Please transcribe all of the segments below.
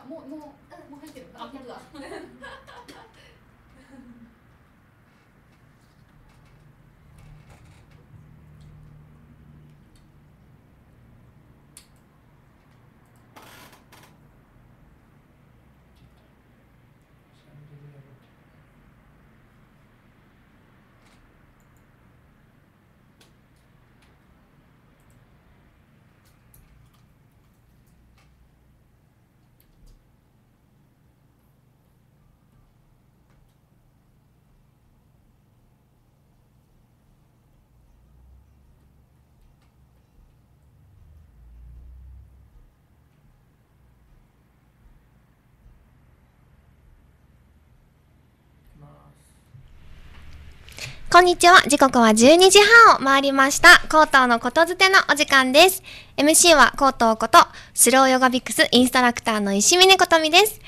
あもうもうもう入ってる。あ本当だ。こんにちは。時刻は12時半を回りました。コートのことづてのお時間です。MC はコートこと、スローヨガビックスインストラクターの石峰ことみです。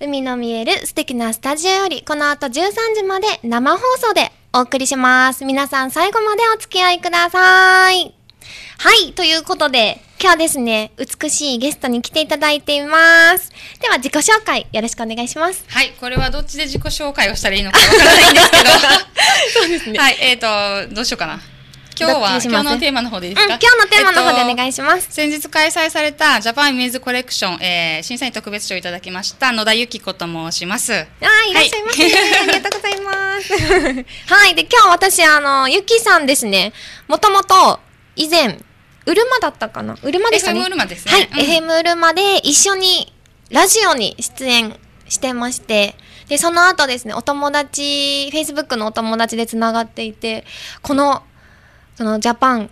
海の見える素敵なスタジオより、この後13時まで生放送でお送りします。皆さん最後までお付き合いください。はい。ということで、今日はですね、美しいゲストに来ていただいています。では、自己紹介よろしくお願いします。はい、これはどっちで自己紹介をしたらいいのかわからないんですけど。そうですねはい、えっ、ー、と、どうしようかな。今日は、今日のテーマの方でいいうん、ですか、今日のテーマの方でお願いいします。先日開催されたジャパンイメージコレクション、えー、審査員特別賞をいただきました野田由紀子と申します。あーいらっしゃいませ、はいありがとうございます。はい。で、今日私、あの、ゆきさんですね。もともと、以前、うるまだったかな？うるまでしたね。FM うるまですね。はい。うん。FM うるまで一緒に、ラジオに出演してまして、で、その後ですね、お友達、Facebook のお友達でつながっていて、この、その、ジャパン、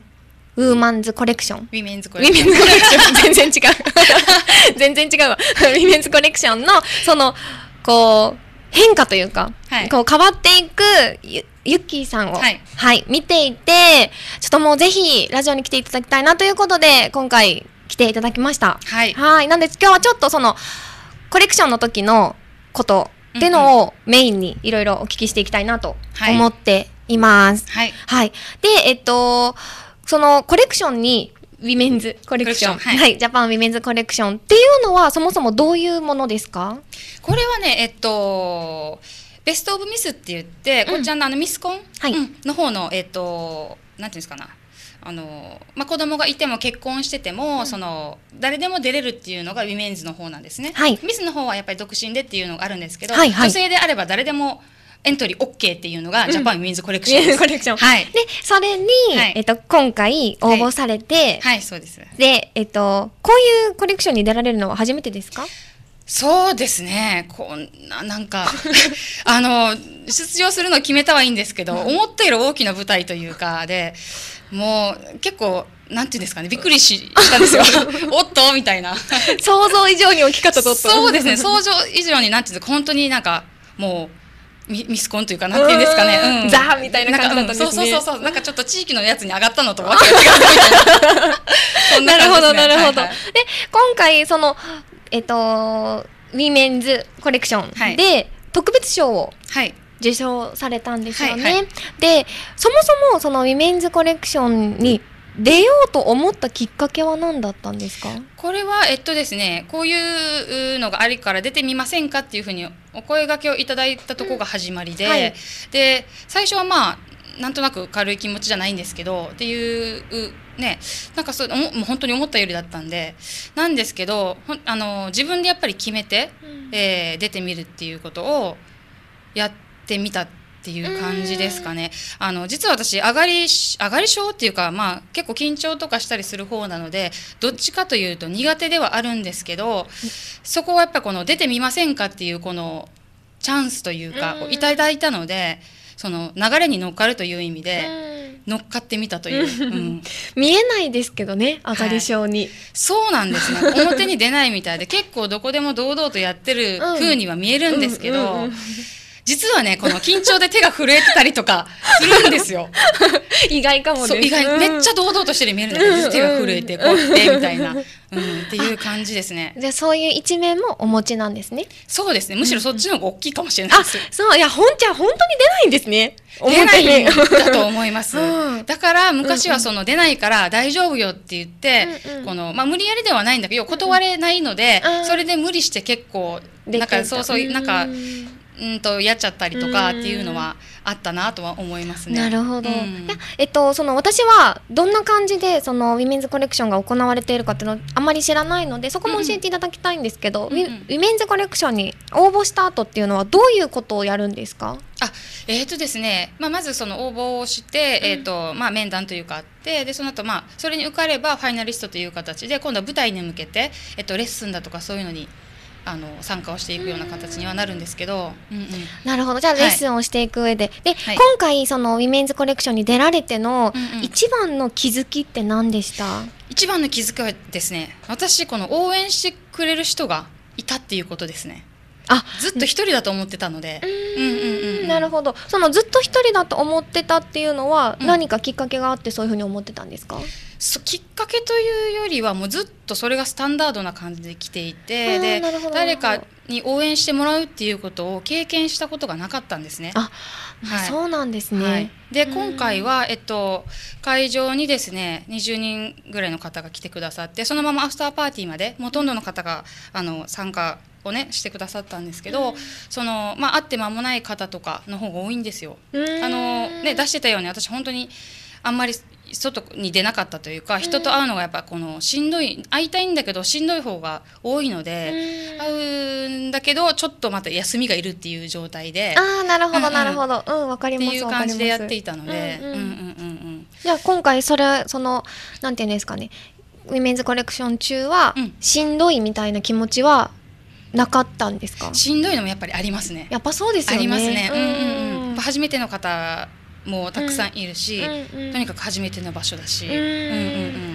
ウーマンズコレクション。ウィメンズコレクション。全然違う。全然違うわ。ウィメンズコレクションのそのこう変化というか、はい。こう変わっていくゆゆっきーさんを、はい。見ていてちょっともうぜひラジオに来ていただきたいなということで今回来ていただきました。はい。はい。なんで今日はちょっとそのコレクションの時のことってのをメインにいろいろお聞きしていきたいなとはい。思っています、はい。はい。で、えっと、そのコレクションに、ウィメンズコレクション。コレクション。は、はいいジャパンウィメンズコレクションっていうのは、そもそもどういうものですか？これはね、えっと、ベストオブミスって言って、うん。こっちらのあのミスコン、はい。うんの方の、えっと、なんていうんですかな。あのまあ、子供がいても結婚してても、その誰でも出れるっていうのがウィメンズの方なんですね。はい。ミスの方はやっぱり独身でっていうのがあるんですけど、はいはい。女性であれば誰でもエントリー OK っていうのが、うんジャパンウィメンズコレクションです。ズコレクション。はい。で、それに、はいえっと、今回応募されて、はい、そうです。で、えっと、こういうコレクションに出られるのは初めてですか？そうですね。こんな、なんか、あの、出場するの決めたはいいんですけど、思ったより大きな舞台というか、で、もう結構、なんていうんですかね、びっくりししたんですよ。おっと？みたいな。想像以上に大きかったとそうですね、想像以上になんていうんですか、本当になんか、もう、ミミスコンというか、なんていうんですかね。うーんザーみたいな感じだったんですねそうそうそうそう、なんかちょっと地域のやつに上がったのとわけが違うみたい な。なるほど、なるほど。はいはいで、今回、その、えっと、ウィメンズコレクションで、特別賞をはい。受賞されたんですよね。はいはいでそもそもそのウィメンズコレクションに出ようと思ったきっかけは何だったんですか？これはえっとですねこういうのがありから出てみませんかっていうふうにお声掛けをいただいたところが始まりで、うんはい。で最初はまあなんとなく軽い気持ちじゃないんですけどっていうねなんかそうおももう本当に思ったよりだったんでなんですけどあの自分でやっぱり決めて、えー出てみるっていうことをやってみたっていう感じですかね。あの実は私上がりし上がり症っていうかまあ結構緊張とかしたりする方なのでどっちかというと苦手ではあるんですけどそこはやっぱこの出てみませんかっていうこのチャンスというかういただいたのでその流れに乗っかるという意味で乗っかってみたという、うん。見えないですけどね上がり症に、そうなんですね。表に出ないみたいで結構どこでも堂々とやってる風には見えるんですけど。うんうんうん実はねこの緊張で手が震えてたりとか するんですよ。意外かもそう意外、めっちゃ堂々としてる見えるんだけど、手が震えてこうやってみたいな、うん、っていう感じですね。じゃあそういう一面もお持ちなんですね。そうですね。むしろそっちの方が大きいかもしれないあです。そういや本ちゃん本当に出ないんですね。出ないだと思います、うん。だから昔はその出ないから大丈夫よって言って、うんうん。このまあ、無理やりではないんだけど断れないので、うん。それで無理して結構なんかそうそうなんかうんうんとやっちゃったりとかっていうのはあったなとは思いますね。なるほど、うん。いやえっとその私はどんな感じでそのウィメンズコレクションが行われているかっていうのをあまり知らないのでそこも教えていただきたいんですけど、うんうん。ウィメンズコレクションに応募した後っていうのはどういうことをやるんですか？あえーとですねまあ、まずその応募をして、えーとまあ、面談というかあってでその後、まあそれに受かればファイナリストという形で今度は舞台に向けて、えっとレッスンだとかそういうのにあの参加をしていくような形にはなるんですけど、うんうん。なるほど。じゃあはい。レッスンをしていく上で、で、はい。今回そのウィメンズコレクションに出られてのうんうん一番の気づきって何でした、一番の気づきはですね私この応援してくれる人がいたっていうことですねあずっと一人だと思ってたので、うん。うんうんうんなるほど。そのずっと一人だと思ってたっていうのはうん。何かきっかけがあってそういうふうに思ってたんですか、そきっかけというよりはもうずっとそれがスタンダードな感じで来ていてで誰かに応援してもらうっていうことを経験したことがなかったんですね。あ、はい。そうなんですね、はい、でうん。今回は、えっと、会場にですね20人ぐらいの方が来てくださってそのままアフターパーティーまでほとんどの方があの参加をねしてくださったんですけど、そのまあ、会って間もない方とかの方が多いんですよ。あのね、出してたように私本当にあんまり外に出なかったというか人と会うのがやっぱこのしんどい会いたいんだけどしんどい方が多いので会うんだけどちょっとまた休みがいるっていう状態でああなるほどうんうん。なるほど。うんわかりってます。いう感じでやっていたたのでうんうん。うんうんうんうん。じゃあ今回それそのなんていうんですかねウィメンズコレクション中は、うん。しんどいみたいな気持ちはなかったんですか？しんどいのもやっぱりありますね。やっぱそうですよね。ありますね。うん。うんうん。やうん。っぱ初めての方もたくさんいるし、とにかく初めての場所だし、うん。うんうん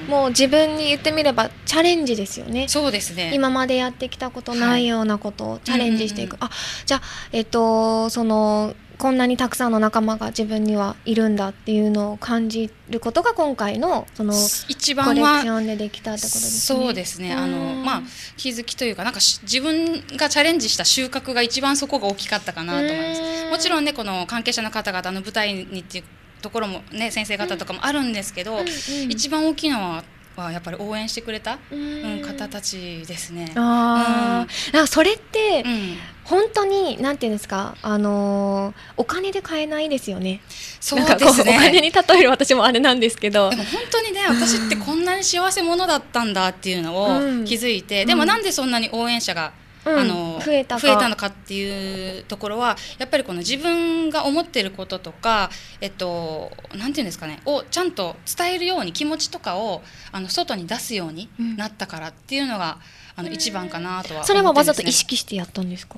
うん。もう自分に言ってみればチャレンジですよね。そうですね。今までやってきたことないようなことをチャレンジしていく、あじゃあえっとそのこんなにたくさんの仲間が自分にはいるんだっていうのを感じることが今回のその一コレクションでできたってことですね。そうですね。あのうんまあ気づきというかなんかし自分がチャレンジした収穫が一番そこが大きかったかなと思います。うんもちろんねこの関係者の方々の舞台にっていうところもね先生方とかもあるんですけど、うんうん一番大きいのははやっぱり応援してくれた、ううんん、方たちですね。あーなんかそれってうん、本当になんていうんですかあのーお金で買えないですよね。そうですこうお金ね。に例える私もあれなんですけどで。も本当にね私ってこんなに幸せ者だったんだっていうのをうん気づいて、うんでもなんでそんなに応援者が、うんあの増えたかのかっていうところはやっぱりこの自分が思ってることとかえっとなんていうんですかねをちゃんと伝えるように気持ちとかをあの外に出すようになったからっていうのが、あの一番かなとはね、それはわざと意識してやったんですか？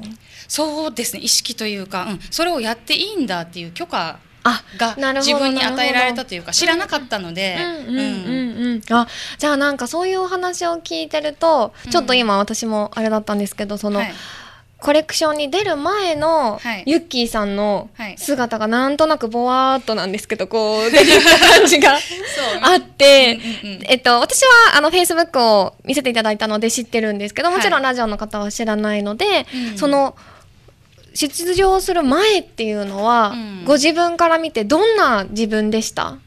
そうですね。意識というか、うん、それをやっていいんだっていう許可あが自分に与えられたというか知らなかったので、うんうんうんうん、あじゃあなんかそういうお話を聞いてるとちょっと今私もあれだったんですけどその、はいコレクションに出る前のはい。ユッキーさんのはい。姿がなんとなくぼわーっとなんですけどこう 出てきた感じがあって。うんうんうんえっと、私はあのフェイスブックを見せていただいたので知ってるんですけどもちろんはラジオの方は知らないので、うん。その出場する前っていうのは、うん。ご自分から見てどんな自分でした？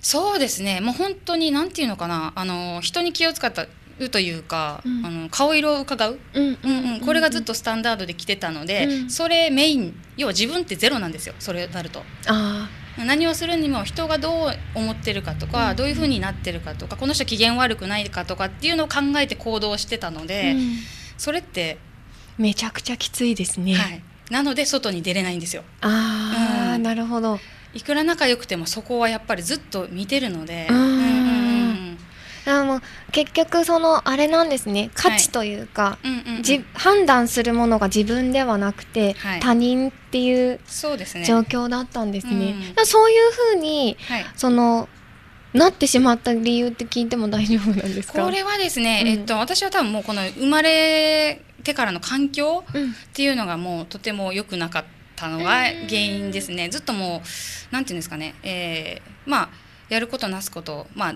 そうですね。もう本当になんていうのかな。あの人に気を使ったというか、うん。あの顔色を伺う、うん。うんうん、これがずっとスタンダードで来てたので、うん。それメイン要は自分ってゼロなんですよ。それになると。あ何をするにも人がどう思ってるかとか、うん。どういうふうになってるかとかこの人機嫌悪くないかとかっていうのを考えて行動してたのーで、うん。それって、めちゃくちゃきついですね。はい、なので外に出れないんですよ。ああ、うん。なるほど。いくら仲良くてもそこはやっぱりずっと見てるので。うんあもう結局そのあれなんですね。価値というか、じ判断するものが自分ではなくて、はい。他人っていう。状況だったんですね。うん。だからそういうふうにはい。そのなってしまった理由って聞いても大丈夫なんですか？これはですね、うん。えっと、私は多分もうこの生まれてからの環境うん。っていうのがもうとても良くなかったたのが原因ですね。ずっともうなんていうんですかね、えー、まあやることなすことまあ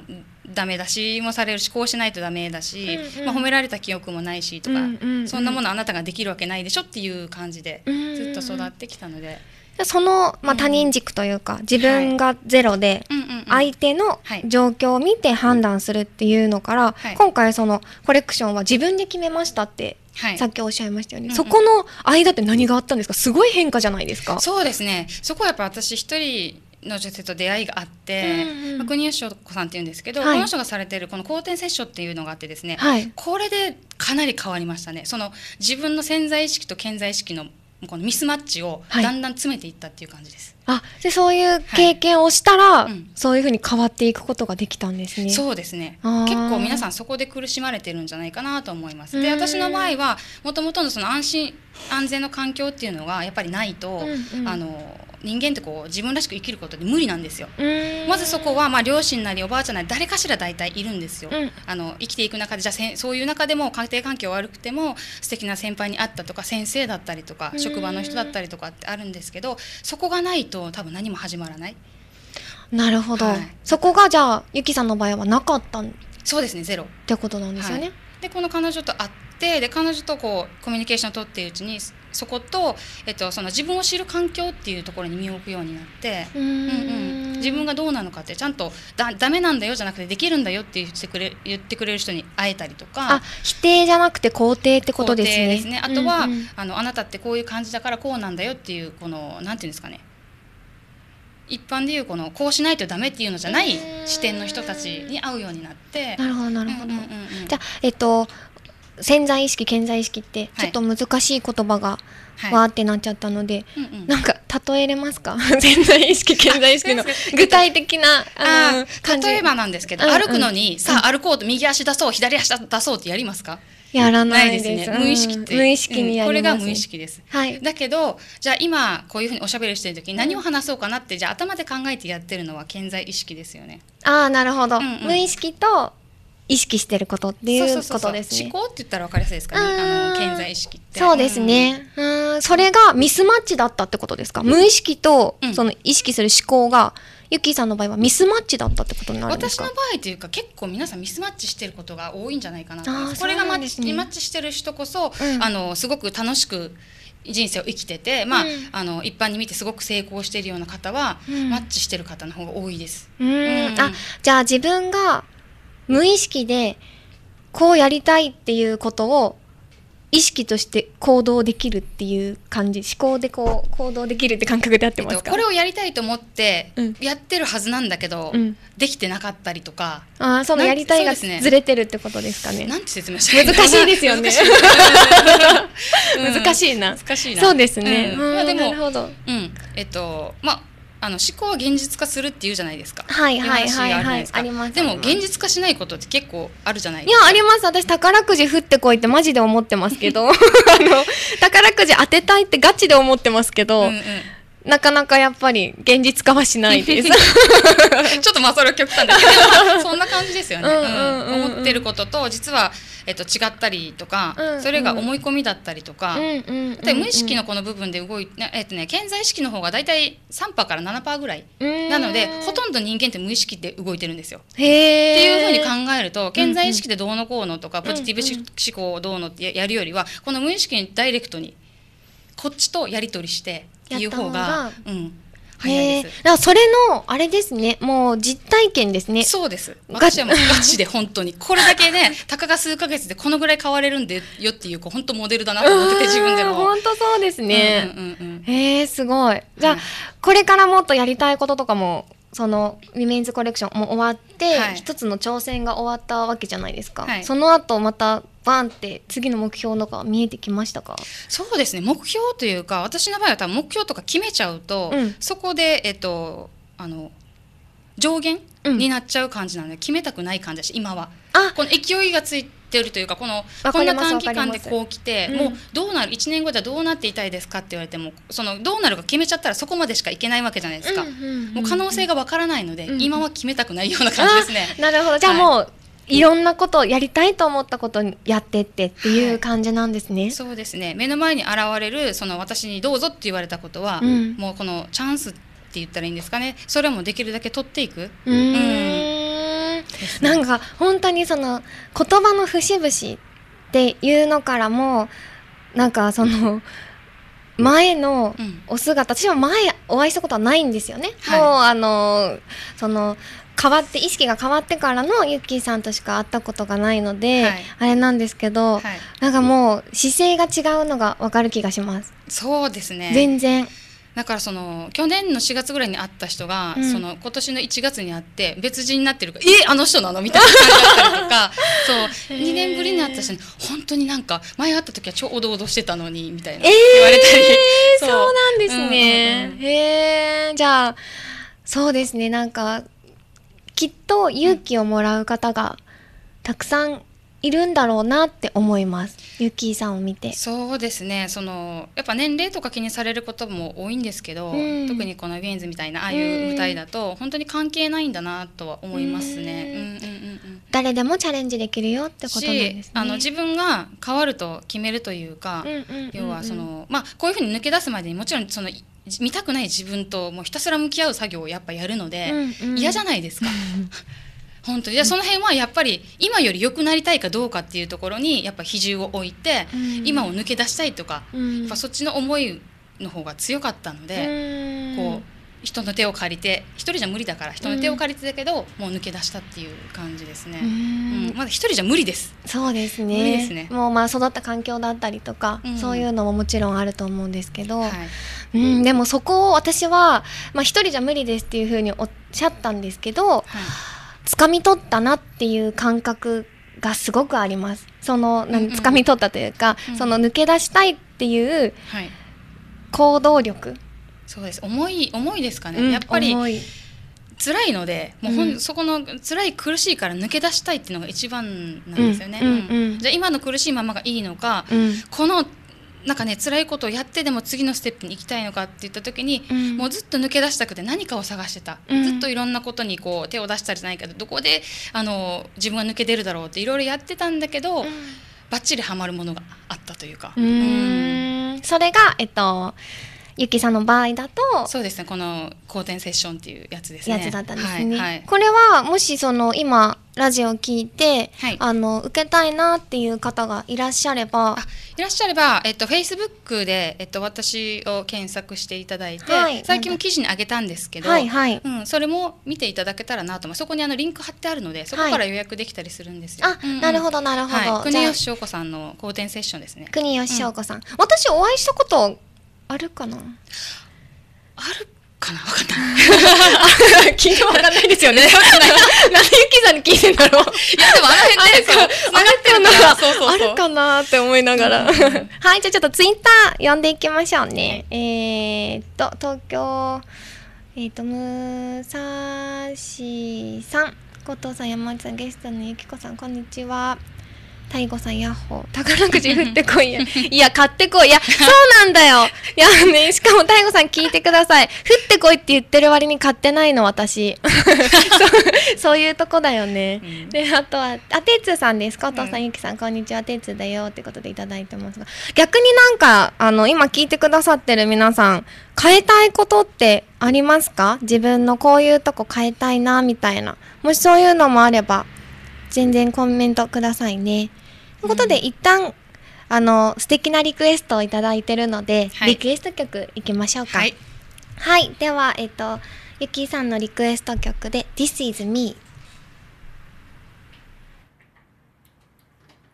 ダメ出しもされるしこうしないとダメだし、うんうん。まあ、褒められた記憶もないしとか、うんうんうん。そんなものあなたができるわけないでしょっていう感じでずっと育ってきたので、その、まあ、うん他人軸というか、自分がゼロで、うんうんうん。相手のはい状況を見て判断するっていうのから、はい。今回そのコレクションは自分で決めましたってはい。さっきおっしゃいましたよね、うんうん。そこの間って何があったんですか？すごい変化じゃないですか。そうですね。そこはやっぱ私一人の女性と出会いがあって、うんうん。まあ国吉祥子さんっていうんですけど、はい。この人がされてるこの後天摂取っていうのがあってですね、はい。これでかなり変わりましたね。その自分の潜在意識と潜在意識のこのミスマッチをはい。だんだん詰めていったっていう感じです、あでそういう経験をしたら、うん。そういうふうに変わっていくことができたんですね。そうですね。結構皆さんそこで苦しまれてるんじゃないかなと思います。でうん。私の場合はもともとのその安心安全の環境っていうのがやっぱりないと、うんうん。あの人間ってこう自分らしく生きることで無理なんですよ。まずそこは、まあ、両親なりおばあちゃんなり誰かしら大体いるんですよ、うん。あの生きていく中でじゃあそういう中でも家庭環境悪くても素敵な先輩に会ったとか先生だったりとかうん。職場の人だったりとかってあるんですけどそこがないと多分何も始まらない。なるほど、はい。そこがじゃあゆきさんの場合はなかったっそうですねゼロ。てことなんですよね、はい。でこの彼女と会ってで彼女とこうコミュニケーションを取っているうちにそこと、えっと、その自分を知る環境っていうところに身を置くようになって。うんんうん、自分がどうなのかってちゃんとだダメなんだよじゃなくてできるんだよって言ってくれ言ってくれる人に会えたりとか。あ否定じゃなくて肯定ってことですね。肯定あとは、うんうん。あのあなたってこういう感じだからこうなんだよっていうこのなんていうんですかね。一般でいうこのこうしないとダメっていうのじゃないうん視点の人たちに会うようになって。なるほどなるほど、じゃあえっと潜在意識潜在意識ってはい。ちょっと難しい言葉がはい。わーってなっちゃったので、うんうん。なんか例えれますか？潜在意識 潜在意識の具体的なあのあ例えばなんですけど、うんうん。歩くのにさあ歩こうと右足出そう左足出そうってやりますか？やらないですね、うん無意識って。無意識にうん。これが無意識です。はい。だけどじゃあ今こういうふうにおしゃべりしてる時に何を話そうかなってじゃあ頭で考えてやってるのは健在意識ですよね。ああなるほど、うんうん。無意識と意識してることっていうことですね。思考って言ったら分かりやすいですかね。あの健在意識って。そうですね。うーん、それがミスマッチだったってことですか、無意識とうん。その意識する思考が、ゆきさんの場合はミスマッチだったってことにうんなるんですか？私の場合というか結構皆さんミスマッチしてることが多いんじゃないかなと思います。あーこれがマッチ,、ねマッチしてる人こそ、うん。あのすごく楽しく人生を生きてて、まあうん。あの一般に見てすごく成功しているような方は、うん。マッチしてる方の方が多いです。うん。あ、じゃあ自分が無意識でこうやりたいっていうことを意識として行動できるっていう感じ、思考でこう行動できるって感覚で合ってえっと、ますか、これをやりたいと思ってうん。やってるはずなんだけど、うん。できてなかったりとか。あーそのやりたいがずれてるってことですかね？なんて説明した難しいですよね。難しいな。難しいな。そうですね。うん。うんまあでもなるほど。うん。えっとまああの思考は現実化するっていうじゃないですか。はいはいはいはいあります。でも現実化しないことって結構あるじゃないいや、あります。私、宝くじ降ってこいってマジで思ってますけど、あの、宝くじ当てたいってガチで思ってますけど、うんうんなかなかやっぱり現実化はしないです。ちょっとまあそれは極端ですけど そんな感じですよね。うんうんうんうんうん思ってることと実は、えっと、違ったりとか、うんうんそれが思い込みだったりとか、うん無意識のこの部分で動いて、えっとね、健在意識の方が大体3%から7%ぐらいなのでほとんど人間って無意識で動いてるんですよ。っていうふうに考えると健在意識でどうのこうのとか、ポジティブ思考をどうのってやるよりはこの無意識にダイレクトにこっちとやり取りしてっていう方がうん、早いです。だそれの、あれですね、もう実体験ですね。そうです私はもうガチで本当にこれだけね たかが数ヶ月でこのぐらい変われるんでよっていうこう本当モデルだなと思ってて 自分でも。本当そうですね。うんうんうんえすごい。じゃあ、はいこれからもっとやりたいこととかも、その、ウィメンズコレクションも終わって、はい。一つの挑戦が終わったわけじゃないですか。はい。その後、また、バンって、次の目標とか見えてきましたか？そうですね。目標というか私の場合は多分目標とか決めちゃうと、うん。そこでえっとあの上限、うん。になっちゃう感じなので決めたくない感じだし今は。あ。この勢いがついてるというかこのこんな短期間でこう来て、うん。もうどうなる？1年後ではどうなっていたいですか？って言われてもそのどうなるか決めちゃったらそこまでしかいけないわけじゃないですか、もう可能性がわからないので、うん今は決めたくないような感じですね。なるほど。じゃあはいもう、いろんなことをやりたいと思ったことにやってってっていう感じなんですね。そうですね。目の前に現れるその私にどうぞって言われたことは、うん。もうこのチャンスって言ったらいいんですかね。それもできるだけ取っていく。うーんね。なんか本当にその言葉の節々っていうのからもなんかその前のうん。お姿私は前お会いしたことはないんですよね、はい。もうあのその変わって意識が変わってからのユッキーさんとしか会ったことがないので、はい。あれなんですけど、はい。なんかもう姿勢が違うのがわかる気がします、そうですね。全然だからその去年の4月ぐらいに会った人が、うん。その今年の1月に会って別人になってるから「えあの人なの?」みたいな感じだったりとかそう。へー。2年ぶりに会った人に「本当になんか前会った時は超おどおどしてたのに」みたいな。えー言われたり。そう。なんですね。うんうんうんへえ、じゃあ、そうですね、なんか、きっと勇気をもらう方がたくさんいるんだろうなって思います。ユッキーさんを見て。そうですねそのやっぱ年齢とか気にされることも多いんですけど、うん特にこのウィーンズみたいなああいう舞台だと本当に関係ないんだなとは思いますね。誰でもチャレンジできるよってことなんですね。しあの自分が変わると決めるというか、要はその、まあ、こういうふうに抜け出すまでにもちろんそのい見たくない自分ともうひたすら向き合う作業をやっぱやるので、うんうん嫌じゃないですか。本当に。じゃあその辺はやっぱり今より良くなりたいかどうかっていうところにやっぱ比重を置いて、うん。今を抜け出したいとか、うん。やっぱそっちの思いの方が強かったので、こう人の手を借りて一人じゃ無理だから人の手を借りてたけど、もう抜け出したっていう感じですね。ううんん。まだ一人じゃ無理です。そうですね。無理ですね。もうまあ育った環境だったりとか、うん。そういうのももちろんあると思うんですけど、はい。うん、でもそこを私は、まあ、一人じゃ無理ですっていうふうにおっしゃったんですけどはい。掴み取ったなっていう感覚がすごくあります。そのなうんうん。掴み取ったというか、うん。その抜け出したいっていうはい。行動力、そうです。重い重いですかね。うんやっぱり辛いので、もうほん、うん。そこの辛い苦しいから抜け出したいっていうのが一番なんですよね。うんうん。うん。じゃあ今の苦しいままがいいのか、うん。このなんかね辛いことをやってでも次のステップに行きたいのかって言った時に、うん。もうずっと抜け出したくて何かを探してた、うん。ずっといろんなことにこう手を出したりじゃないけどどこであの自分が抜け出るだろうっていろいろやってたんだけど、バッチリハマるものがあったというか、それがえっとゆきさんの場合だとそうですねこの後天セッションっていうやつですね。やつだったんですね。はいはいこれはもしその今ラジオを聞いて、はいあの受けたいなっていう方がいらっしゃればあ、いらっしゃれば、えっと、Facebook で、えっと、私を検索していただいて、はい最近も記事に上げたんですけど、はいはい。うん、それも見ていただけたらなと思そこにあのリンク貼ってあるのでそこから予約できたりするんですよ。あ、なるほどなるほど。はい、国吉翔子さんの後天セッションですね。国吉翔子さん、私お会いしたことあるかな？あるかな？わかんない。聞いてわかんないですよね。なんでゆきさんに聞いてんだろう。いやでもあの辺でそう繋がってるからそうそうあるかなって思いながら。はい、じゃあちょっとツイッター読んでいきましょうね。えーっと、東京、えーっと、むさしさん、後藤さん、山内さん、ゲストのゆきこさん、こんにちは。太鼓さん、ヤッホー。宝くじ振ってこいや。いや、買ってこい。いや、そうなんだよ。いや、ね、しかも太鼓さん聞いてください。振ってこいって言ってる割に買ってないの、私。そうそういうとこだよね。うんで、あとは、あ、てつさんです。加藤さん、うんゆきさん、こんにちは。てつだよ。ってことでいただいてますが。逆になんか、あの、今聞いてくださってる皆さん、変えたいことってありますか？自分のこういうとこ変えたいな、みたいな。もしそういうのもあれば、全然コメントくださいね。ということで、うん一旦、あの、素敵なリクエストをいただいてるので、はいリクエスト曲いきましょうか。はい。はい。では、えっと、ゆきさんのリクエスト曲で、This is me。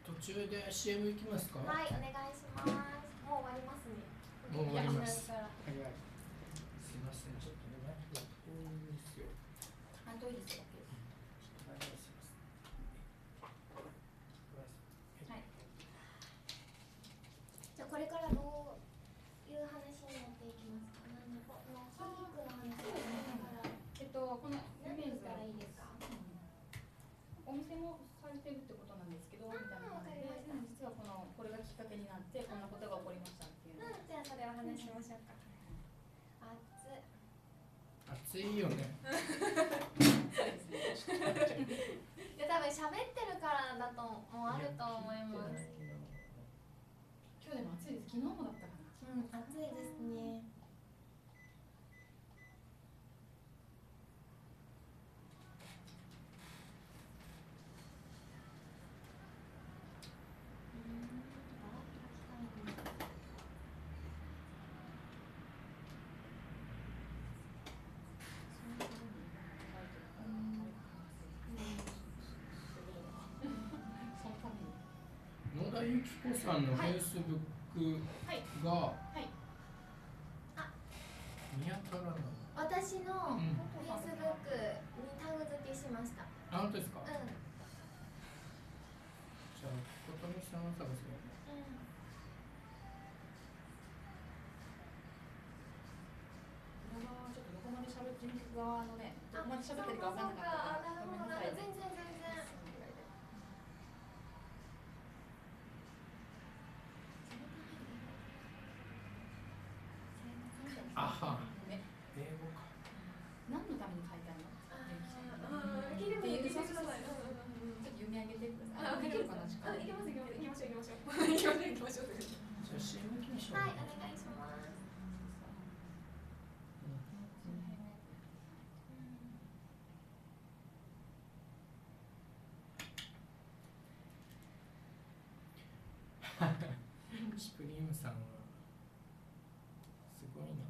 途中で CM 行きますか？はい、お願いします。もう終わりますね。もう終わります。すいません、ちょっとね、なんか遠いんですよ。あどうですか全員いよね。で多分喋ってるからだともあると思います。今日でも暑いです。昨日もだったかな。うん暑いですね。野田由紀子さんのフェイスブックはい見当たらない。私のうんフェイスブックにタグ付けしました。あ、本当ですか？うじゃあ琴美さんを探すよ。ん。うん。裏側はちょっとどこまで喋ってる側のねどこまで喋ってるか分かんなかったからあ、なるほど、なるほど、全然あは。ね英語か。何のために書いたの？あー、聞いてっていう聞いてください。ちょっと読み上げてください。できるかな時間あ、行きます、行きます、行きましょう、行きましょう。行きましょう、行きましょう。じゃあ CM 行きましょう。はい、お願いします。シュプリームさんはすごいな。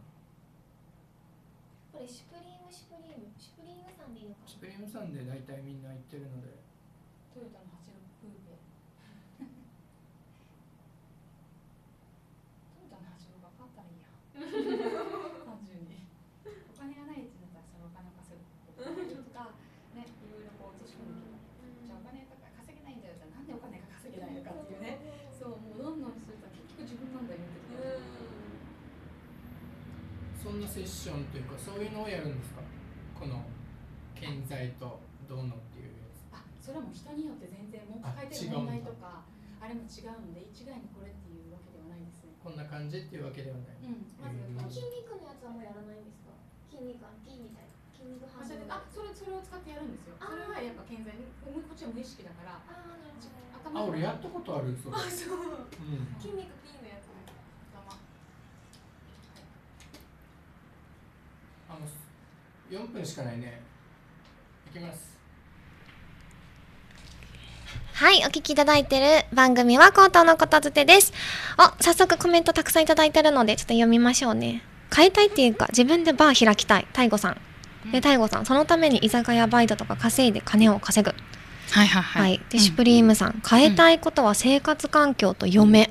これシュプリーム、シュプリーム、シュプリームさんでいいのかシュプリームさんで大体みんな行ってるので。トヨタの86クーペトヨタの86が買ったらいいや単純にお金がないってなったらそのお金を稼ぐことができるとかねいろいろこう落とし込んでいけばじゃあお金が稼げないんだよってなんでお金が稼げないのかっていうねそうもうどんどんすると結局自分なんだよってそんなセッションというかそういうのをやるんですか。この健在とどうのっていうやつ。あそれはもう人によって全然もう抱えてる問題とかあれも違うんで一概にこれっていうわけではないですねこんな感じっていうわけではない。うんまずうん筋肉のやつはもうやらないんですか？筋肉は筋みたいな。筋肉あ反応それであそれそれを使ってやるんですよ。それはやっぱ健在にこっちは無意識だからあー、なるほど。あ、頭俺やったことあるそれ。あ、そう。うん。筋肉 P のやつ。頭あの四分しかないね。いきます。はい、お聞きいただいている番組はコートのことづてです。あ、早速コメントたくさんいただいてるので、ちょっと読みましょうね。変えたいっていうか、自分でバー開きたい。タイゴさん。で、タイゴさん、そのために居酒屋バイトとか稼いで金を稼ぐ。はいはいはい。で、シュプリームさん。変えたいことは生活環境と嫁。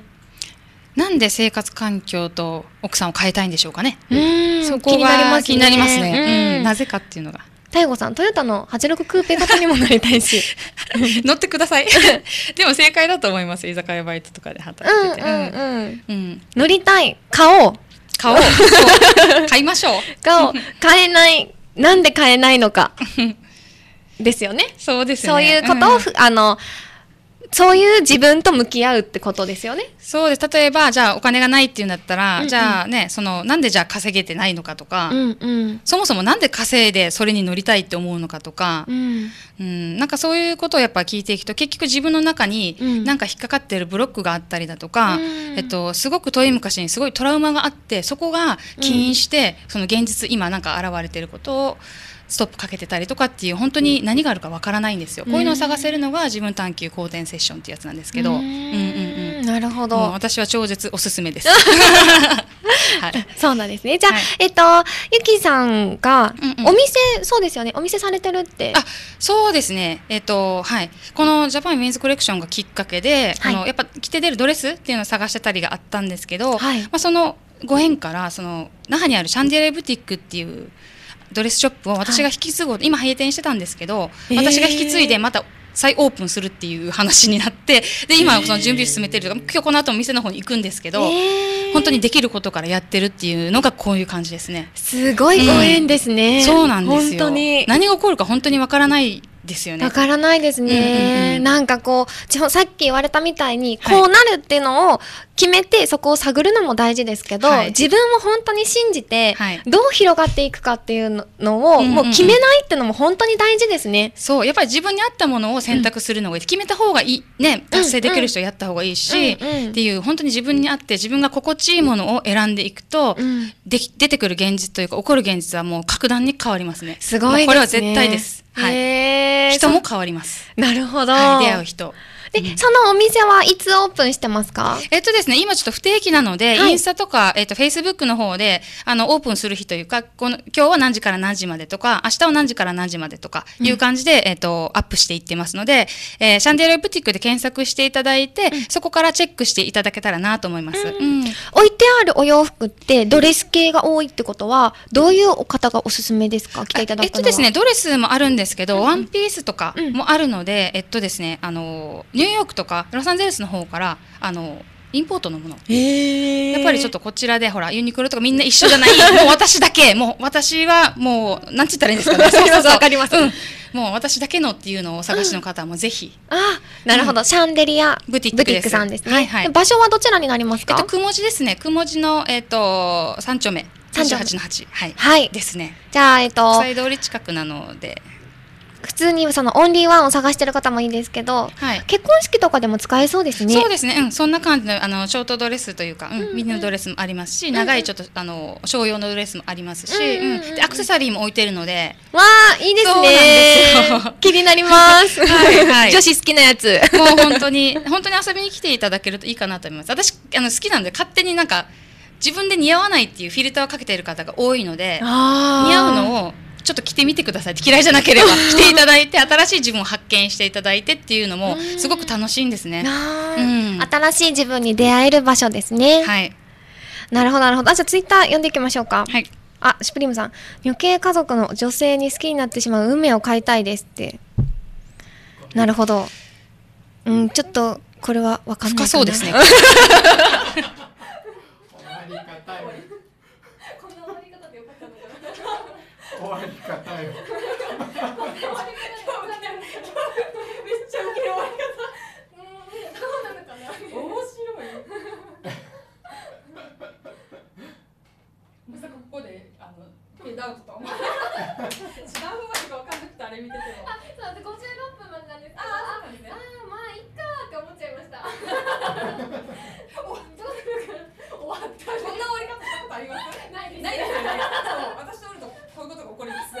なんで生活環境と奥さんを変えたいんでしょうかね。うーんそこが気になりますね。なぜかっていうのが。タイゴさん、トヨタの86クーペ型にもなりたいし。乗ってください。でも正解だと思います。居酒屋バイトとかでう働いてて。んうんうん。乗りたい。買おう。買おう。買いましょう。買おう。買えない。なんで買えないのか。ですよね。そうですね。そういうことをふ、あの、そういう自分と向き合うってことですよね。そうです。例えば、じゃあお金がないっていうんだったら、うんうんじゃあね、その、なんでじゃあ稼げてないのかとか、んうん。そもそもなんで稼いでそれに乗りたいって思うのかとか、うん。うん、なんかそういうことをやっぱ聞いていくと結局自分の中にうんなんか引っかかってるブロックがあったりだとか、うんえっと、すごく遠い昔にすごいトラウマがあってそこが起因して、その現実今なんか現れてることをストップかけてたりとかっていう本当に何があるかわからないんですよ。こういうのを探せるのが自分探求後天セッションってやつなんですけど、ううんうんうんんなるほど。私は超絶おすすめです。はいそうなんですね。じゃあ、はいえっと、ゆきさんが、うんうんお店、そうですよね。お店されてるって。あそうですね、えっとはい、このジャパンウィンズコレクションがきっかけで、はいあのやっぱ着て出るドレスっていうのを探してたりがあったんですけど、はいまあ、そのご縁からその那覇にあるシャンデリアブティックっていうドレスショップを私が引き継ごうと、今閉店してたんですけど、えー私が引き継いでまた再オープンするっていう話になってで今その準備進めてるとか今日この後お店の方に行くんですけど、えー本当にできることからやってるっていうのがこういう感じですね。すごいご縁ですね。そうなんですよ。本当に。何が起こるか本当にわからないですよね。わ。からないですね、なんかこうさっき言われたみたいにはい。こうなるっていうのを決めてそこを探るのも大事ですけど、はい。自分を本当に信じてはい。どう広がっていくかっていうののをもう決めないっていうのも本当に大事ですね。そうやっぱり自分に合ったものを選択するのがいい、決めた方がいい。ね達成できる人はやった方がいいし、うんうん。っていう本当に自分に合って自分が心地いいものを選んでいくと、うん。でき出てくる現実というか起こる現実はもう格段に変わりますね。すごいね。これは絶対です。はい。人も変わります。なるほど。はい、出会う人。で、そのお店はいつオープンしてますか？えっとですね、今ちょっと不定期なので、はい。インスタとか、えっと、フェイスブックの方で、あの、オープンする日というか、この、今日は何時から何時までとか、明日は何時から何時までとか、いう感じで、えっと、アップしていってますので、えーシャンデリアブティックで検索していただいて、そこからチェックしていただけたらなと思います。うん置いてあるお洋服ってドレス系が多いってことはどういうお方がおすすめですか？着ていただくのは。えっとですね、ドレスもあるんですけど、ワンピースとかうんもあるので、えっとですね、あの、ニューヨークとか、ロサンゼルスの方から、あの、インポートのもの。へやっぱりちょっとこちらで、ほら、ユニクロとかみんな一緒じゃない、もう私だけ、もう私はもう、なんて言ったらいいんですかね。わかりますわかりますうん。もう私だけのっていうのをお探しの方はもうぜひ。あなるほど、シャンデリアブティックさんですね、はいはいで場所はどちらになりますか、えっと、くもじですね。くもじの、えっと、三丁目。三丁目38の8。はい。はいですね。じゃあえっと国際通り近くなので。普通にそのオンリーワンを探してる方もいいですけどはい。結婚式とかでも使えそうですね。そうですね、うん、そんな感じのあのショートドレスというか、うん、ミニのドレスもありますし、長いちょっとあの商用のドレスもありますし、うんうんうん。うん。でアクセサリーも置いてるので、わあいいですね。ですよ。気になります、は いはい。女子好きなやつ。もう本当に本当に遊びに来ていただけるといいかなと思います。私あの好きなんで勝手になんか自分で似合わないっていうフィルターをかけている方が多いので、似合うのをちょっと着てみてくださいって嫌いじゃなければ。着ていただいて新しい自分を発見していただいてっていうのもすごく楽しいんですね。うん。新しい自分に出会える場所ですね、はい。なるほどなるほど。あじゃあツイッター読んでいきましょうか。はい。あシュプリームさん。女系家族の女性に好きになってしまう運命を変えたいですって。なるほど。うんちょっとこれはわかんないかな。深そうですね。終わり方よこんな終わり方でよかったのかな終わり方よ。めっちゃウケる終わり方。うんどうなのかな。面白い。まさかここであのフェードアウトと思う。違う方がいいか分かんなくてあれ見てても。そうで56分までなんですけどあそうなんですね。あーまあいっかーって思っちゃいました。終わった終わったこんな終わり方したことあります？ないですないですよ。ね。そう私とおるとこういうことが起こります。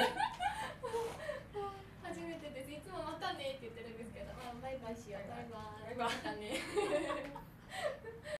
初めてです。いつもまたねって言ってるんですけど、まあ、バイバイしよう。バイバイ。バイバイ。またね